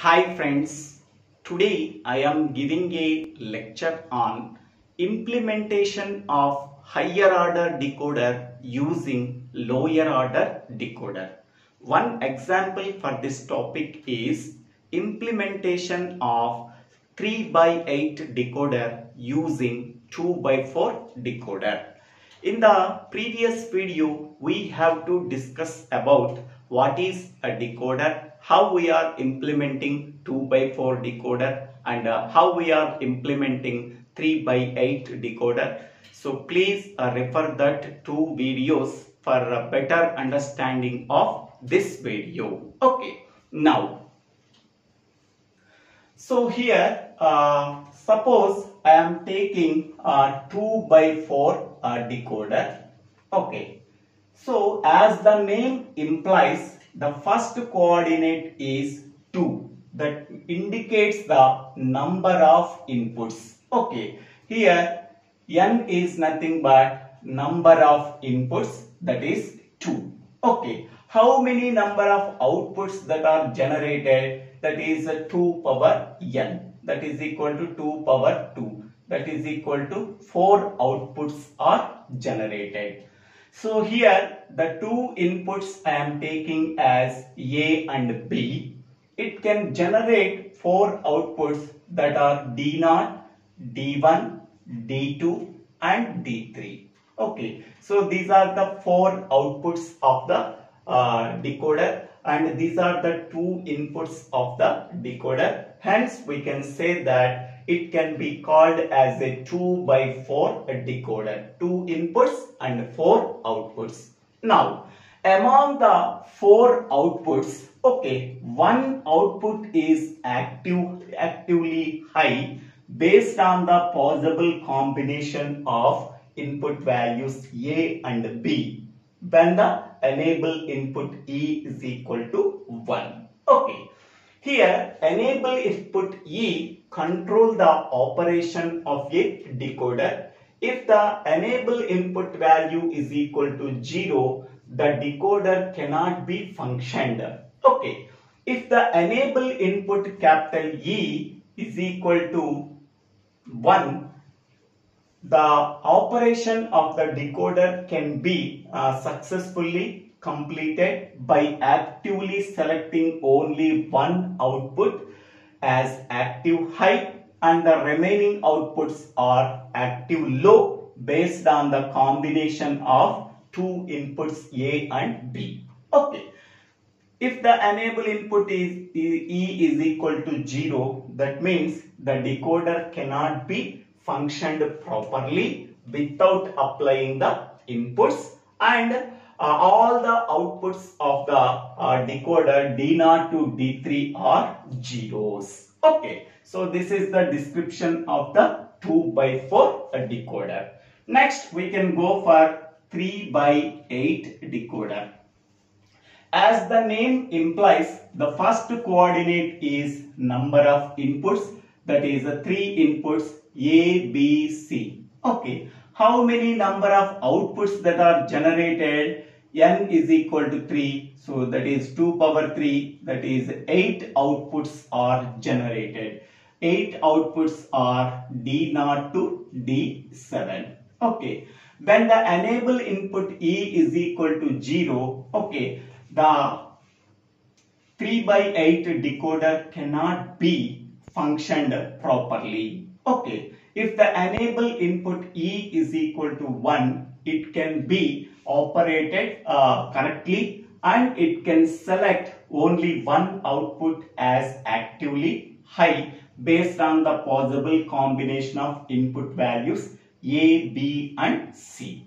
Hi friends, today I am giving a lecture on implementation of higher order decoder using lower order decoder. One example for this topic is implementation of 3 by 8 decoder using 2 by 4 decoder. In the previous video, we have to discuss about what is a decoder, how we are implementing 2 by 4 decoder and uh, how we are implementing 3 by 8 decoder. So please uh, refer that two videos for a better understanding of this video. Okay, now so here, uh, suppose I am taking a 2 by 4 uh, decoder. Okay. So as the name implies, the first coordinate is 2. That indicates the number of inputs. Okay. Here n is nothing but number of inputs that is 2. Okay. How many number of outputs that are generated? That is 2 power n. That is equal to 2 power 2. That is equal to 4 outputs are generated. So here the two inputs I am taking as A and B. It can generate four outputs that are D0, D1, D2 and D3. Okay, so these are the four outputs of the uh, decoder and these are the two inputs of the decoder. Hence, we can say that it can be called as a 2 by 4 decoder. Two inputs and four outputs. Now, among the four outputs, okay, one output is active, actively high based on the possible combination of input values A and B when the enable input E is equal to 1. Okay. Here enable input E control the operation of a decoder. If the enable input value is equal to 0, the decoder cannot be functioned. Okay. If the enable input capital E is equal to 1, the operation of the decoder can be uh, successfully completed by actively selecting only one output as active high and the remaining outputs are active low based on the combination of two inputs A and B. Okay. If the enable input is E is equal to 0, that means the decoder cannot be functioned properly without applying the inputs and Uh, all the outputs of the uh, decoder D0 to D3 are zeros. Okay, so this is the description of the 2 by 4 uh, decoder. Next, we can go for 3 by 8 decoder. As the name implies, the first coordinate is number of inputs that is the three inputs A, B, C. Okay, how many number of outputs that are generated? N is equal to 3, so that is 2 power 3, that is 8 outputs are generated. 8 outputs are D0 to D7. Okay, when the enable input E is equal to 0, okay, the 3 by 8 decoder cannot be functioned properly. Okay, if the enable input E is equal to 1, it can be operated uh, correctly and it can select only one output as actively high based on the possible combination of input values A, B and C.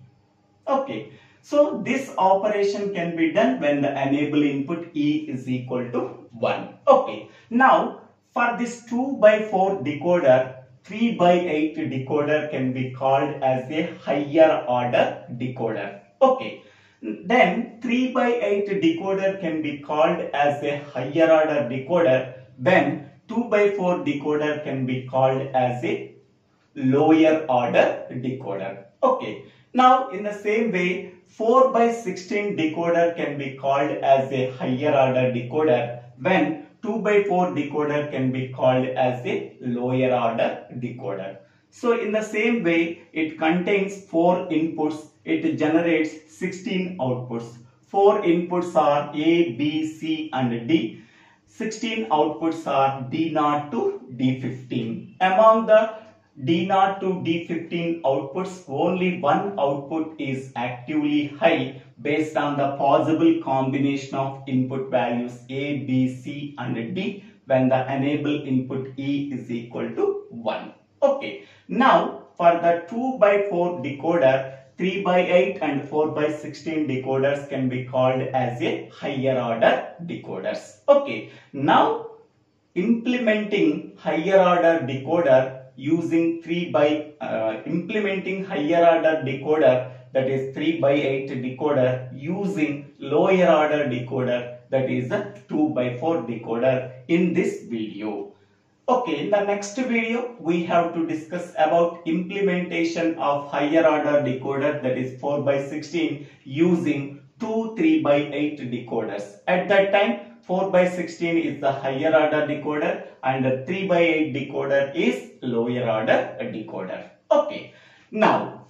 Okay, so this operation can be done when the enable input E is equal to 1. Okay, now for this 2 by 4 decoder, 3 by 8 decoder can be called as a higher order decoder. Okay, then 3 by 8 decoder can be called as a higher order decoder Then 2 by 4 decoder can be called as a lower order decoder. Okay, now in the same way 4 by 16 decoder can be called as a higher order decoder when 2 by 4 decoder can be called as a lower order decoder. So in the same way, it contains 4 inputs, it generates 16 outputs. 4 inputs are A, B, C and D. 16 outputs are D0 to D15. Among the D0 to D15 outputs, only one output is actively high based on the possible combination of input values A, B, C and D when the enable input E is equal to 1. Okay, now for the 2 by 4 decoder, 3 by 8 and 4 by 16 decoders can be called as a higher order decoders. Okay, now implementing higher order decoder using 3 by uh, implementing higher order decoder that is 3 by 8 decoder using lower order decoder that is a 2 by 4 decoder in this video. Okay, in the next video, we have to discuss about implementation of higher order decoder that is 4 by 16 using two 3 by 8 decoders. At that time, 4 by 16 is the higher order decoder and 3 by 8 decoder is lower order decoder. Okay. Now,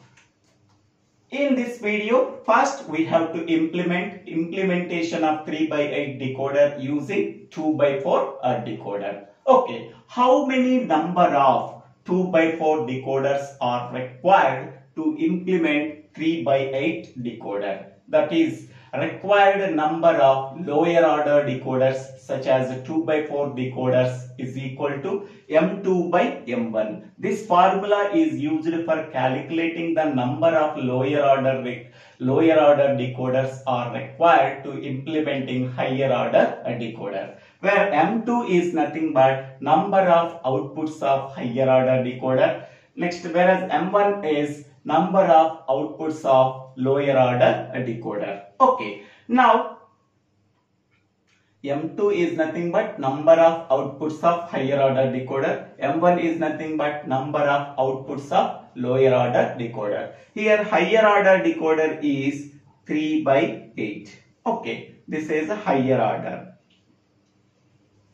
in this video, first we have to implement implementation of 3 by 8 decoder using 2 by 4 uh, decoder. Okay. How many number of 2 by 4 decoders are required to implement 3 by 8 decoder? That is required number of lower order decoders such as 2 by 4 decoders is equal to M2 by M1. This formula is used for calculating the number of lower order lower order decoders are required to implementing higher order decoder where M2 is nothing but number of outputs of higher order decoder next whereas M1 is number of outputs of lower order decoder. Okay, now M2 is nothing but number of outputs of higher order decoder. M1 is nothing but number of outputs of lower order decoder. Here higher order decoder is 3 by 8. Okay, this is a higher order.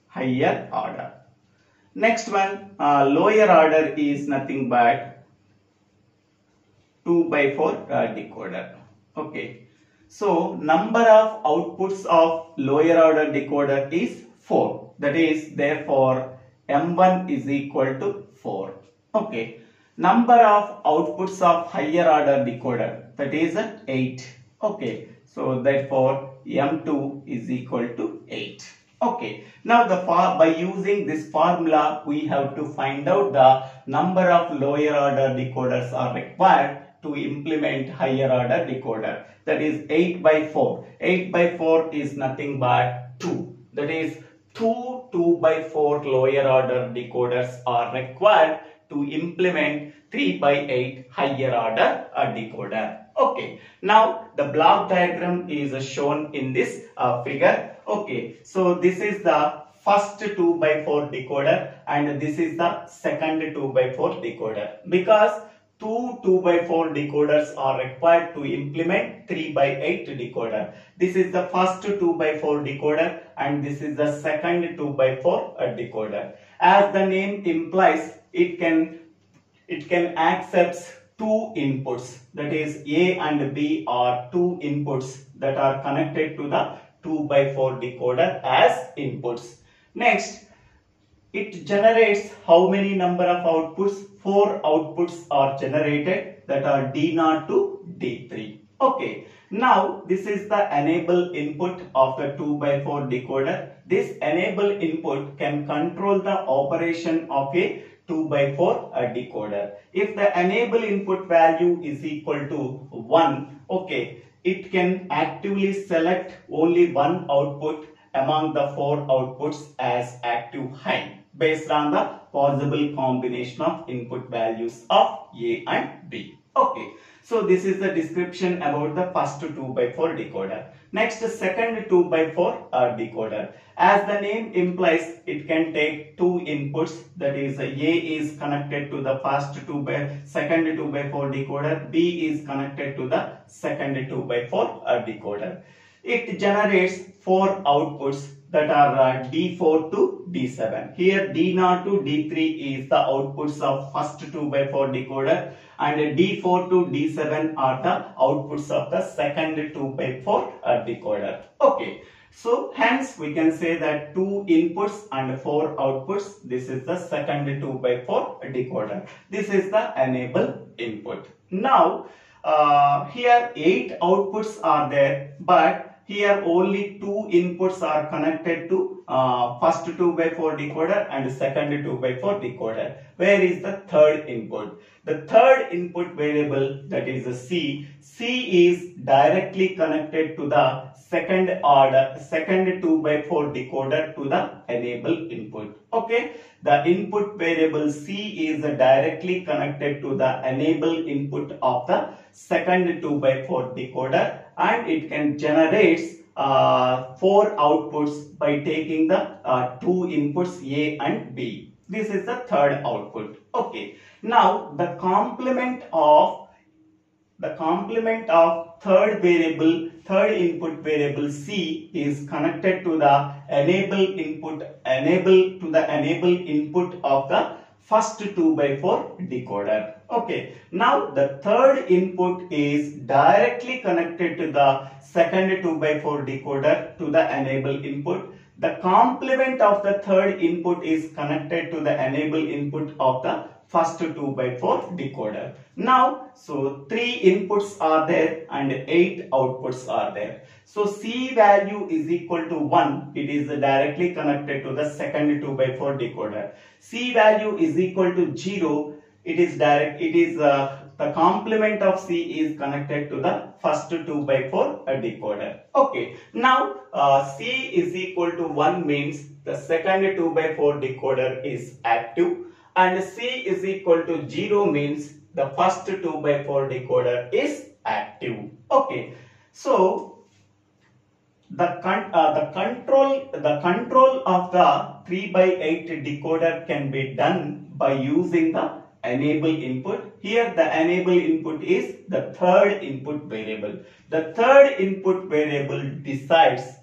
Higher order. Next one, uh, lower order is nothing but 2 by 4 uh, decoder. Okay. So number of outputs of lower order decoder is 4. That is therefore M1 is equal to 4. Okay. Number of outputs of higher order decoder that is 8. Okay. So therefore M2 is equal to 8. Okay. Now the by using this formula we have to find out the number of lower order decoders are required to implement higher order decoder that is 8 by 4 8 by 4 is nothing but 2 that is 2 2 by 4 lower order decoders are required to implement 3 by 8 higher order decoder. Okay. Now the block diagram is shown in this uh, figure. Okay. So this is the first 2 by 4 decoder and this is the second 2 by 4 decoder. Because two 2 by 4 decoders are required to implement 3 by 8 decoder. This is the first 2 by 4 decoder and this is the second 2 by 4 decoder. As the name implies, it can it can accepts two inputs that is A and B are two inputs that are connected to the 2 by 4 decoder as inputs. Next, it generates how many number of outputs? four outputs are generated that are D0 to D3. Okay. Now this is the enable input of the 2 by 4 decoder. This enable input can control the operation of a 2 by 4 decoder. If the enable input value is equal to 1, okay, it can actively select only one output among the four outputs as active high based on the possible combination of input values of A and B. Okay. So this is the description about the first 2 by 4 decoder. Next second 2 by 4 uh, decoder. As the name implies it can take two inputs that is A is connected to the first 2 by second 2 by 4 decoder. B is connected to the second 2 by 4 uh, decoder. It generates four outputs that are uh, D4 to D7. Here D0 to D3 is the outputs of first 2 by 4 decoder and D4 to D7 are the outputs of the second 2 by 4 uh, decoder. Okay. So hence we can say that two inputs and four outputs. This is the second 2 by 4 decoder. This is the enable input. Now uh, here eight outputs are there but here only two inputs are connected to uh, first 2 by 4 decoder and second 2 by 4 decoder. Where is the third input? The third input variable that is the C, C is directly connected to the second order, second 2 by 4 decoder to the enable input. Okay. The input variable C is directly connected to the enable input of the second 2 by 4 decoder and it can generate uh, four outputs by taking the uh, two inputs A and B. This is the third output. Okay. Now the complement of the complement of third variable, third input variable C is connected to the enable input, enable to the enable input of the first 2 by 4 decoder. Okay. Now the third input is directly connected to the second 2 by 4 decoder to the enable input. The complement of the third input is connected to the enable input of the first 2 by 4 decoder. Now, so 3 inputs are there and 8 outputs are there. So C value is equal to 1. It is directly connected to the second 2 by 4 decoder. C value is equal to 0. It is direct, it is uh, the complement of C is connected to the first 2 by 4 decoder. Okay. Now, uh, C is equal to 1 means the second 2 by 4 decoder is active and C is equal to 0 means the first 2 by 4 decoder is active. Okay. So, the, con uh, the control the control of the 3 by 8 decoder can be done by using the enable input. Here the enable input is the third input variable. The third input variable decides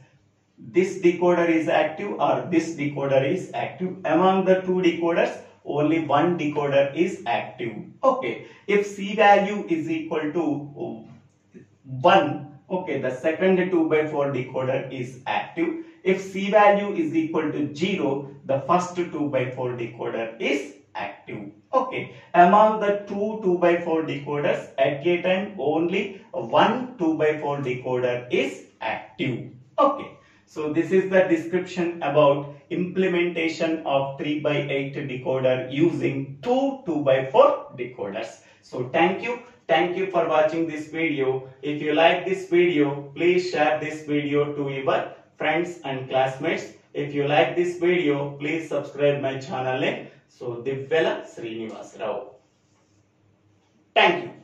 this decoder is active or this decoder is active. Among the two decoders, only one decoder is active. Okay, if C value is equal to um, 1, okay, the second 2 by 4 decoder is active. If C value is equal to 0, the first 2 by 4 decoder is active. Okay, among the two 2 by 4 decoders, at a time only one 2 by 4 decoder is active. Okay. So this is the description about implementation of 3 by 8 decoder using two 2 by 4 decoders. So thank you. Thank you for watching this video. If you like this video, please share this video to your friends and classmates. If you like this video, please subscribe my channel name. So Divvela Srinivas Rao. Thank you.